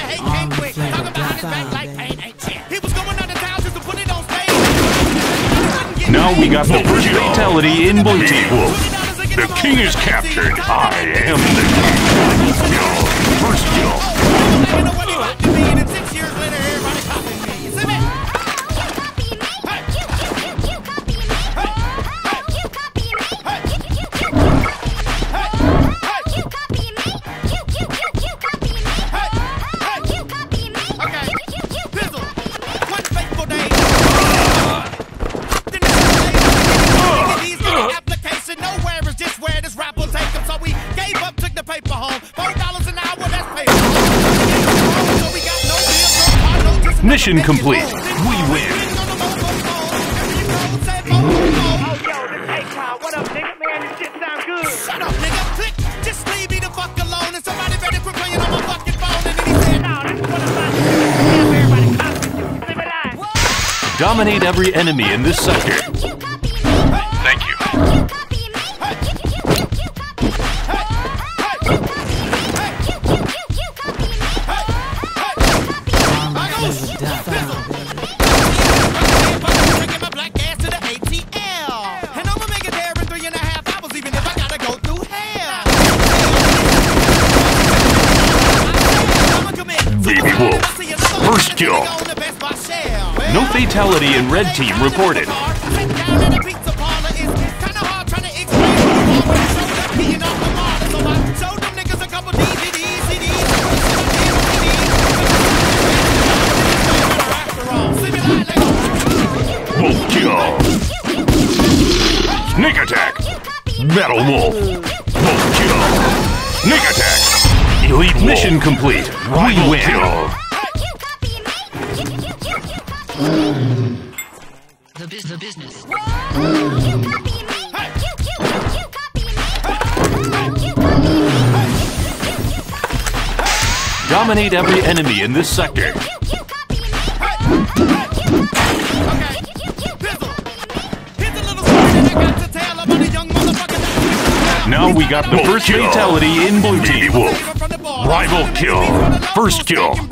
the hate came quick. Talk about his back like pain ain't shit. He was going out of town just to put it on stage. Now we got the first fatality in Blue Team. The king is captured. I am the king. You complete. We win. Dominate every enemy in this sector. Couple DVDs, CDs, after all. See me like, like, Wolf kill. Sneak attack. Metal wolf. Wolf kill. Sneak attack. Elite wolf. Mission complete. We Rival win. kill. The, bus- the business. Dominate every enemy in this sector. Now we got the Wolf first kill. fatality in Blue Team. wolf. Rival kill. First kill. He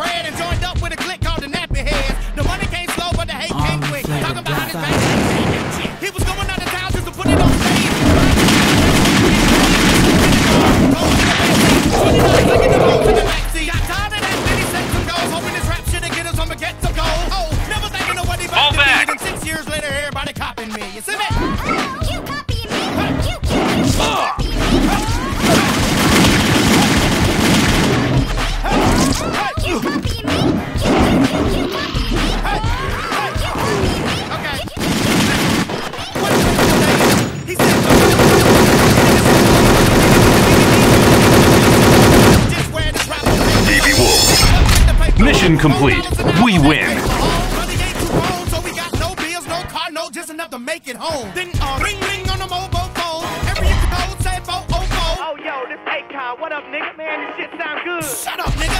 was going out of town just to put it on stage. Fall back. Six years later, everybody copying me. You see me? Code said 404. Oh, yo, this Akon. What up, nigga? Man, this shit sound good. Shut up, nigga. Click.